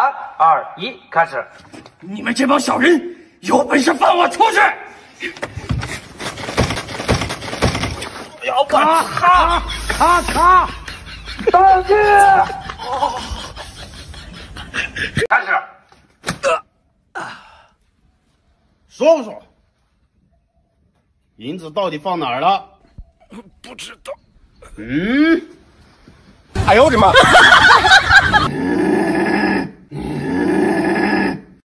三二一，开始！你们这帮小人，有本事放我出去！要卡卡卡卡，道具！开始！说不说？银子到底放哪儿了？不知道。嗯。哎呦我的妈！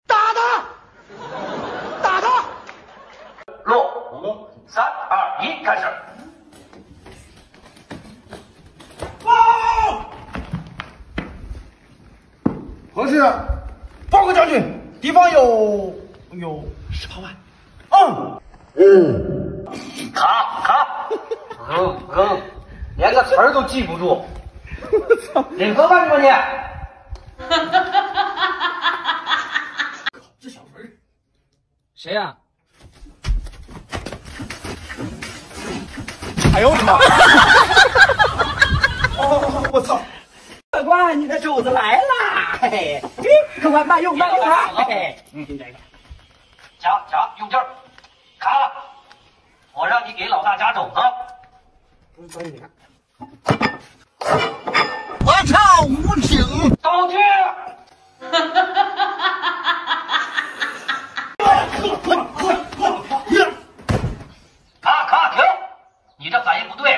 打他！打他！落！三二一，开始！报！何事？报告将军，敌方有有十八万。嗯。嗯。卡卡。嗯嗯，连个词儿都记不住。我操！领盒吧你们你！这小人谁呀？哎呦我的妈！哦，我操！客官，你的肘子来啦！嘿嘿，客官慢用慢用啊！嘿嘿，嗯，这个，夹夹用劲儿，卡！我让你给老大夹肘子。不是，你看。我操！无情道具！卡卡停！你这反应不对，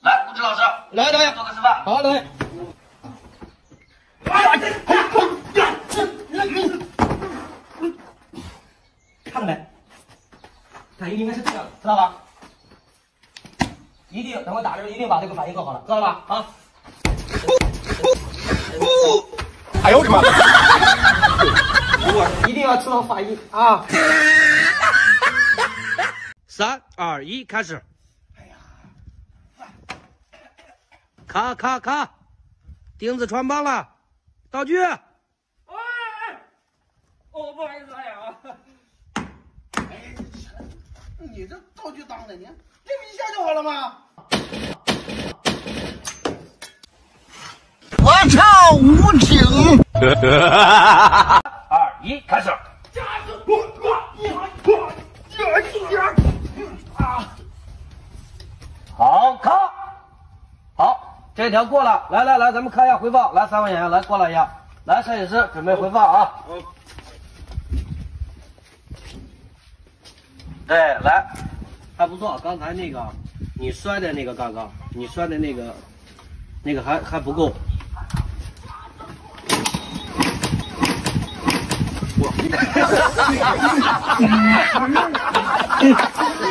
来，吴志老师，来导演做个示范。好，导演。看没？反应应该是这样的，知道吧？一定等我打的时候，一定把这个反应做好了，知道吧？啊！哎呦我的妈！我一定要知道反应啊！三二一，开始！哎呀！卡卡卡！钉子穿帮了，道具！哎哎！哦，不好意思！哎，你这道具当的，你看这么一下就好了吗？我操！无情！二一，开始！好，卡！这条过了。来来来，咱们看一下回放。来，三位演员，来过来一下。来，摄影师准备回放啊！对，来，还不错。刚才那个你摔的那个，刚刚你摔的那个，那个还还不够。我。